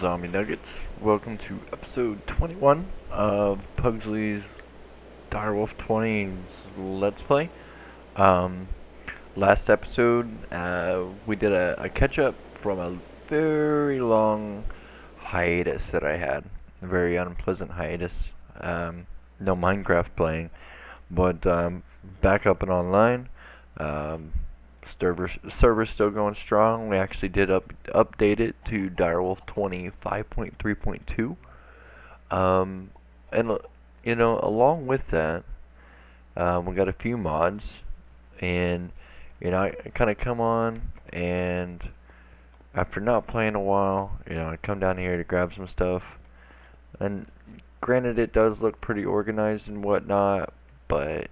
Zombie Nuggets? Welcome to episode 21 of Puggzly's Direwolf 20's Let's Play. Um, last episode, uh, we did a, a catch-up from a very long hiatus that I had. A very unpleasant hiatus. Um, no Minecraft playing, but um, back up and online. Um, server server's still going strong. We actually did up update it to Direwolf 20 5.3.2. Um, and uh, you know, along with that, um, we got a few mods, and you know, I, I kind of come on and after not playing a while, you know, I come down here to grab some stuff, and granted, it does look pretty organized and whatnot, but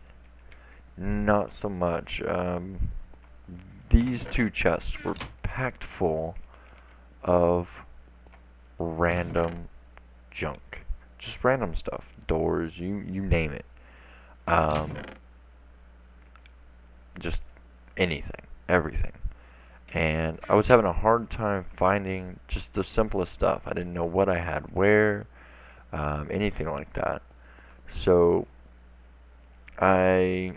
not so much. Um, these two chests were packed full of random junk. Just random stuff. Doors, you, you name it. Um, just anything. Everything. And I was having a hard time finding just the simplest stuff. I didn't know what I had where, um, anything like that. So, I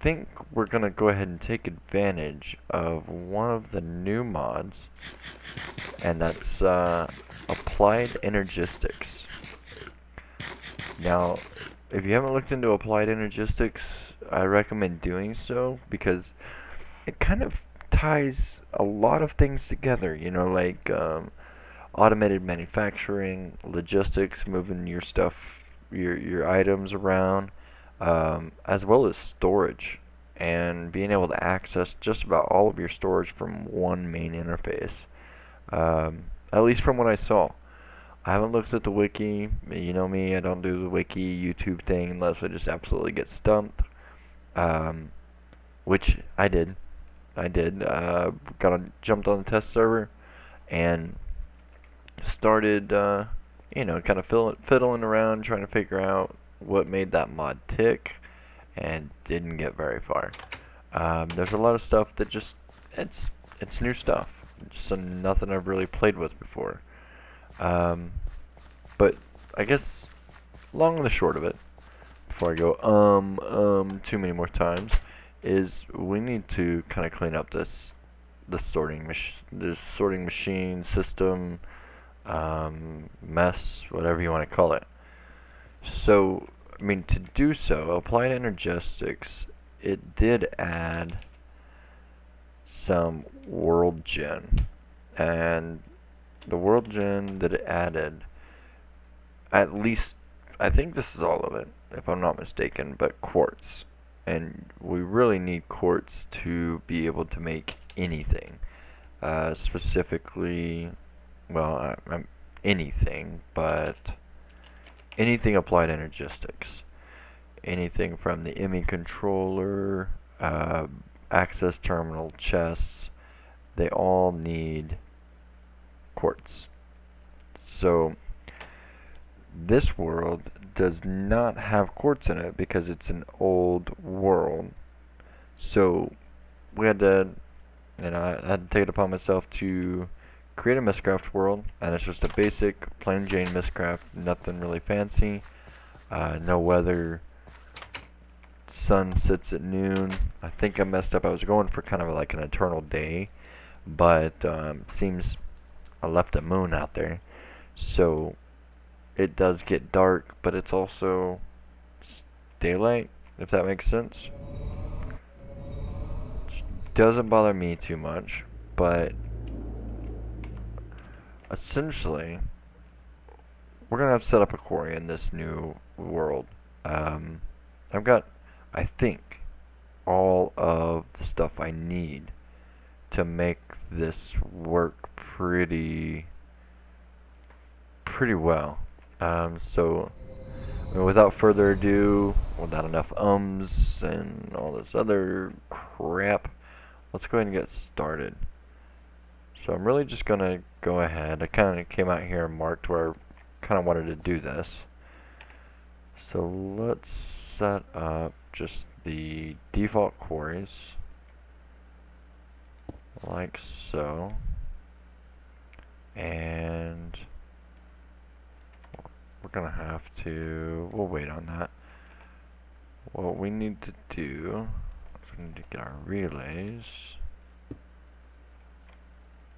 think we're going to go ahead and take advantage of one of the new mods, and that's uh, Applied Energistics. Now, if you haven't looked into Applied Energistics, I recommend doing so because it kind of ties a lot of things together, you know, like um, automated manufacturing, logistics, moving your stuff, your your items around, um, as well as storage and being able to access just about all of your storage from one main interface. Um, at least from what I saw. I haven't looked at the wiki. You know me, I don't do the wiki YouTube thing unless I just absolutely get stumped. Um, which I did. I did. Uh, got on, jumped on the test server and started, uh, you know, kind of fiddling around trying to figure out what made that mod tick and didn't get very far. Um, there's a lot of stuff that just it's it's new stuff, just nothing I've really played with before. Um, but I guess long and the short of it, before I go um um too many more times, is we need to kind of clean up this the sorting mach this sorting machine system um, mess, whatever you want to call it. So, I mean, to do so, Applied Energistics, it did add some world gen. And the world gen that it added, at least, I think this is all of it, if I'm not mistaken, but quartz. And we really need quartz to be able to make anything. Uh, specifically, well, I, anything, but anything applied energistics. Anything from the ME controller, uh, access terminal chests, they all need quartz. So this world does not have quartz in it because it's an old world. So we had to, know, I had to take it upon myself to create a Mystcraft world, and it's just a basic, plain Jane Mystcraft, nothing really fancy, uh, no weather, sun sits at noon, I think I messed up, I was going for kind of like an eternal day, but um, seems I left a moon out there, so it does get dark, but it's also daylight, if that makes sense. Doesn't bother me too much, but essentially, we're going to have set up a quarry in this new world. Um, I've got, I think, all of the stuff I need to make this work pretty, pretty well. Um, so, without further ado, without enough ums and all this other crap, let's go ahead and get started. So I'm really just going to go ahead. I kind of came out here and marked where I kind of wanted to do this. So let's set up just the default quarries like so. And we're gonna have to, we'll wait on that. What we need to do, is we need to get our relays.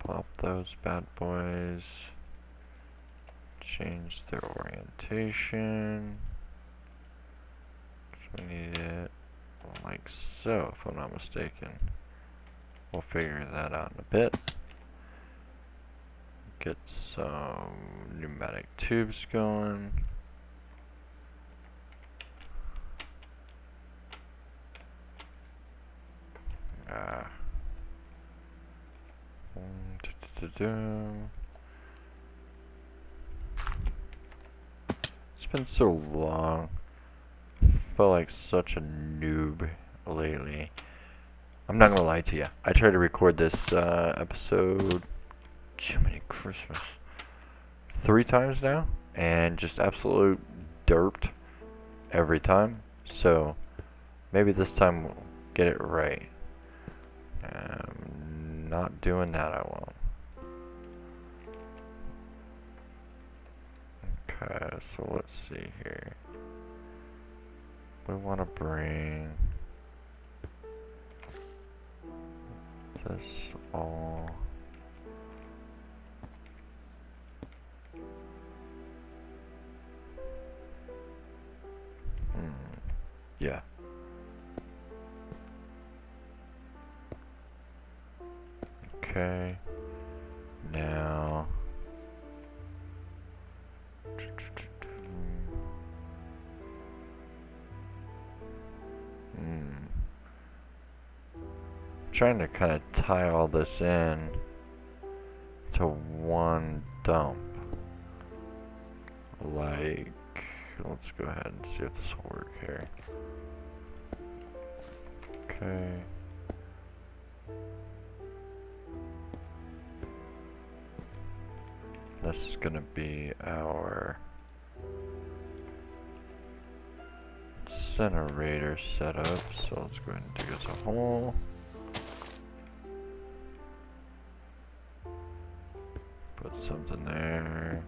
Pop those bad boys. Change their orientation. So we need it like so, if I'm not mistaken. We'll figure that out in a bit. Get some pneumatic tubes going. Ah. It's been so long. I feel like such a noob lately. I'm not gonna lie to you. I tried to record this uh, episode, Jiminy Christmas, three times now, and just absolute derped every time. So maybe this time we'll get it right. Um, not doing that, I won't. Okay, so let's see here. We want to bring this all hmm yeah. Okay trying to kind of tie all this in to one dump. Like, let's go ahead and see if this will work here. Okay. This is going to be our incinerator setup, so let's go ahead and dig us a hole. Something there.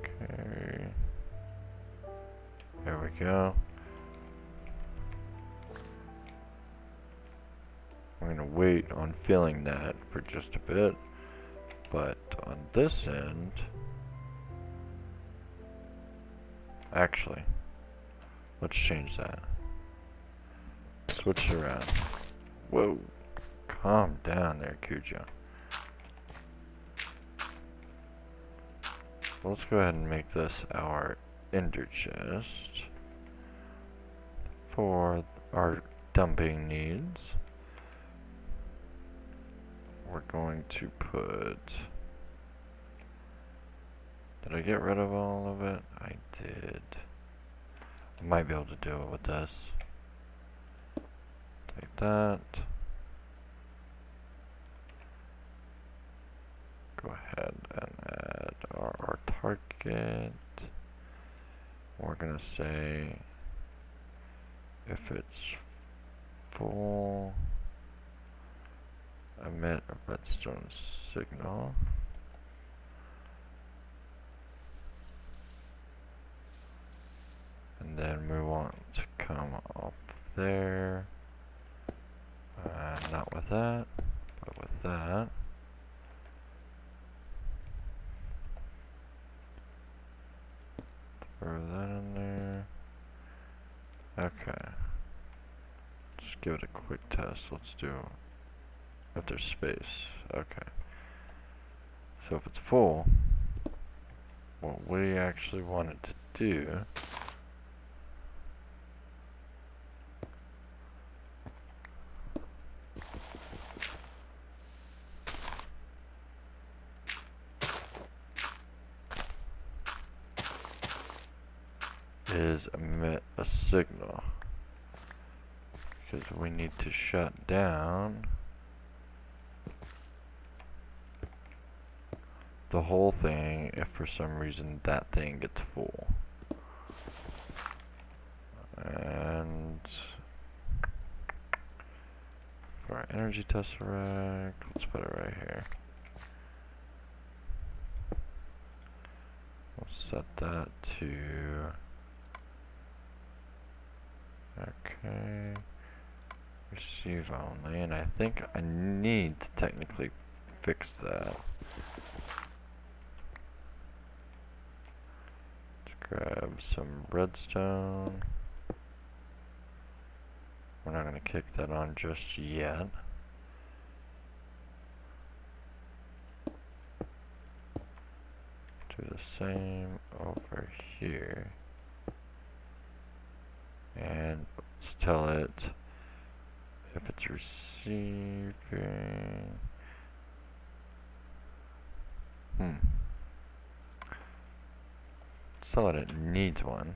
Okay. There we go. I'm going to wait on filling that for just a bit. But on this end, actually, let's change that. Switch it around. Whoa. Calm down there, Cujo. Let's go ahead and make this our ender chest for our dumping needs. We're going to put... Did I get rid of all of it? I did. I might be able to do it with this. Take that. Go ahead and add our, our We're gonna say if it's full emit a redstone signal. And then we want to come up there. Uh, not with that, but with that. Throw that in there. Okay. Just give it a quick test. Let's do if there's space. Okay. So if it's full, what we actually wanted to do shut down the whole thing if for some reason that thing gets full. And for our energy tesseract, let's put it right here. We'll set that to okay receive only and I think I need to technically fix that. Let's grab some redstone. We're not going to kick that on just yet. Do the same over here. And let's tell it if it's receiving. Hmm. Tell it it needs one.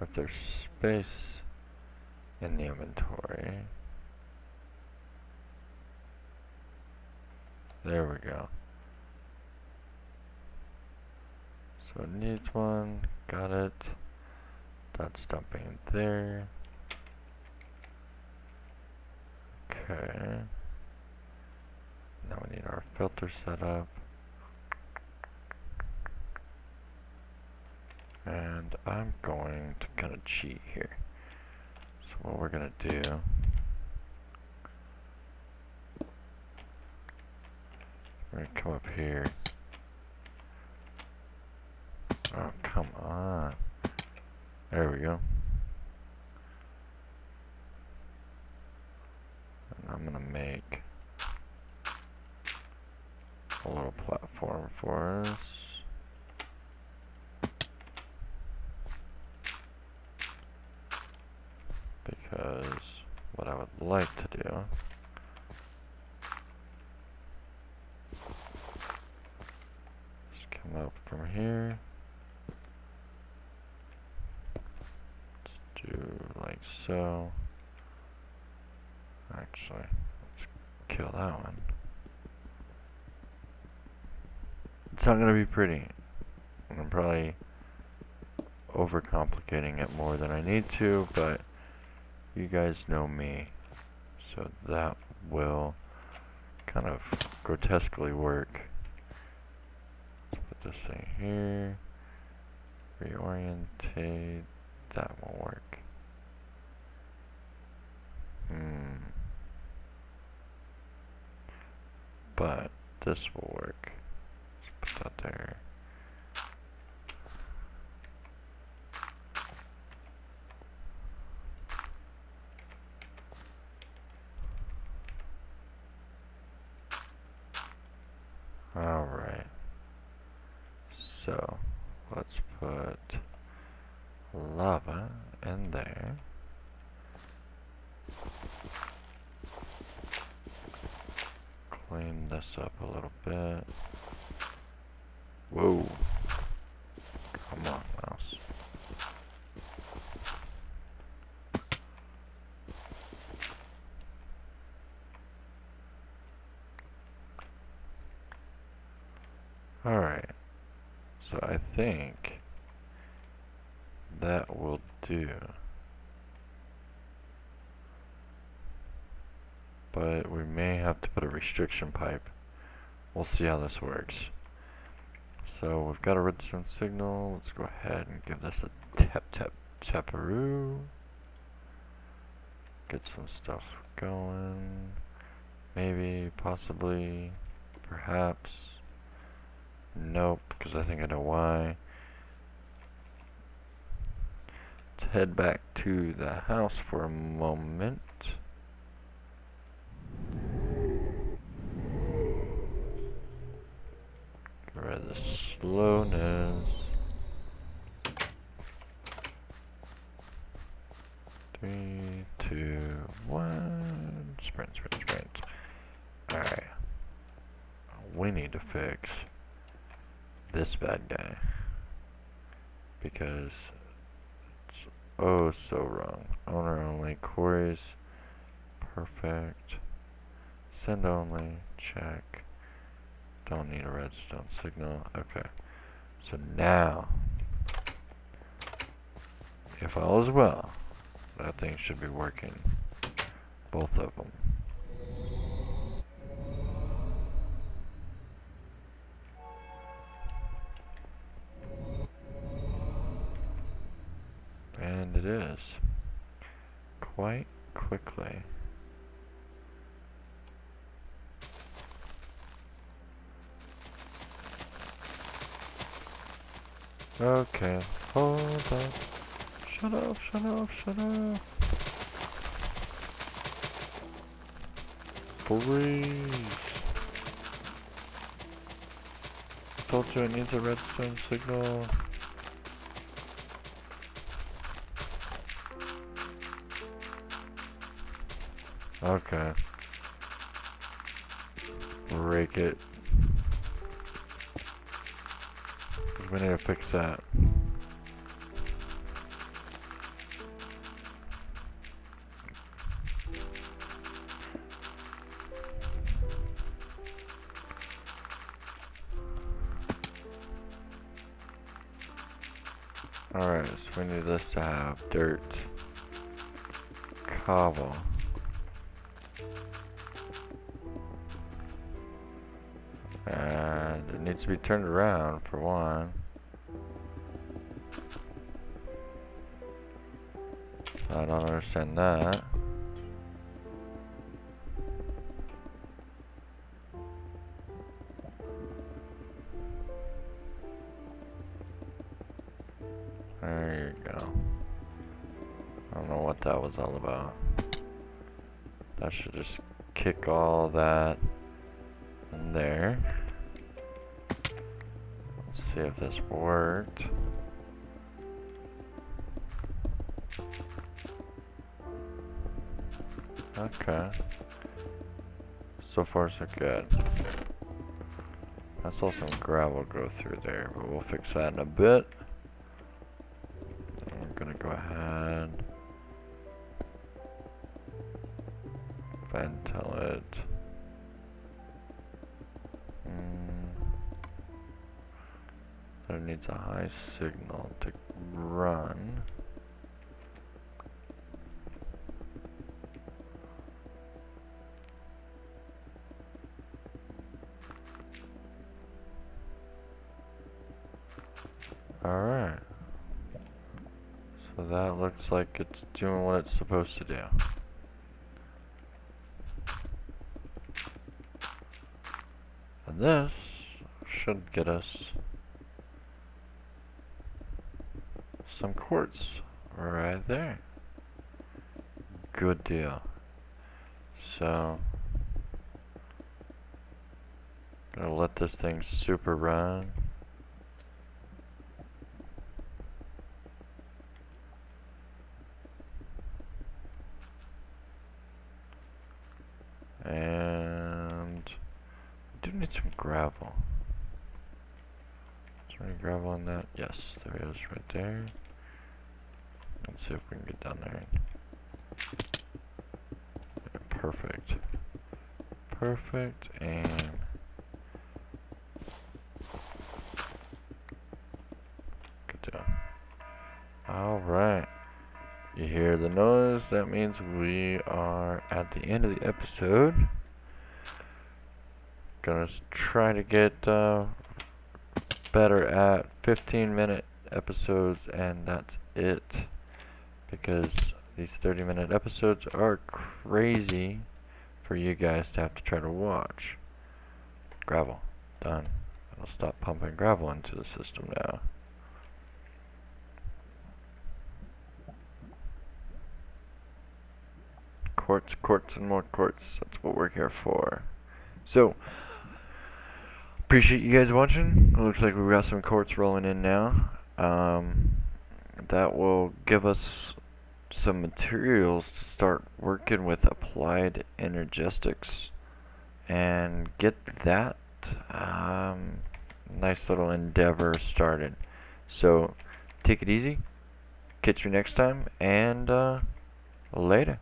If there's space in the inventory. There we go. So it needs one, got it. That's dumping there. Okay. Now we need our filter set up. And I'm going to kind of cheat here. So what we're going to do We're gonna come up here. Oh, come on. There we go. And I'm gonna make a little platform for us. Because what I would like to do up from here. Let's do like so. Actually, let's kill that one. It's not going to be pretty. I'm probably overcomplicating it more than I need to, but you guys know me. So that will kind of grotesquely work Let's put this thing here. Reorientate. That won't work. Hmm. But this will work. Let's put that there. Alright. So, let's put lava in there. Clean this up a little bit. Whoa. Come on, mouse. Alright. So I think that will do. But we may have to put a restriction pipe. We'll see how this works. So we've got a redstone signal. Let's go ahead and give this a tap tap taparoo. Get some stuff going. Maybe, possibly, perhaps. Nope, because I think I know why. Let's head back to the house for a moment. Rid of the slowness. Three, two, one. Sprint, sprint, sprint. Alright. We need to fix this bad guy. Because it's oh so wrong. Owner only, quarries, perfect. Send only, check. Don't need a redstone signal. Okay. So now, if all is well, that thing should be working. Both of them. And it is. Quite quickly. Okay, hold up. Shut up, shut up, shut up. Freeze. Told you it needs a redstone signal. Okay. Break it. We need to fix that. Alright, so we need this to have dirt, cobble. To be turned around for one. I don't understand that. There you go. I don't know what that was all about. That should just kick all that in there. See if this worked. Okay. So far so good. I saw some gravel go through there, but we'll fix that in a bit. I'm gonna go ahead. and Ventil it. Needs a high signal to run. Alright. So that looks like it's doing what it's supposed to do. And this should get us some quartz right there. Good deal. So, gonna let this thing super run. And I do need some gravel. Is there any gravel in that? Yes, there is right there. Let's see if we can get down there. Perfect. Perfect and good job. Alright. You hear the noise, that means we are at the end of the episode. Gonna try to get uh, better at 15 minute episodes and that's it. Because these 30 minute episodes are crazy for you guys to have to try to watch. Gravel. Done. I'll stop pumping gravel into the system now. quartz, quartz, and more quartz. That's what we're here for. So, appreciate you guys watching. It looks like we've got some quartz rolling in now. Um, that will give us some materials to start working with applied energistics and get that um, nice little endeavor started. So, take it easy. Catch you next time, and uh, later.